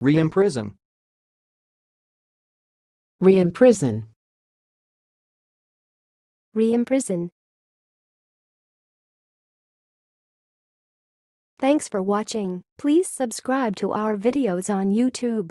Re-imprison. Re-imprison. Re-imprison. Thanks for watching. Please subscribe to our videos on YouTube.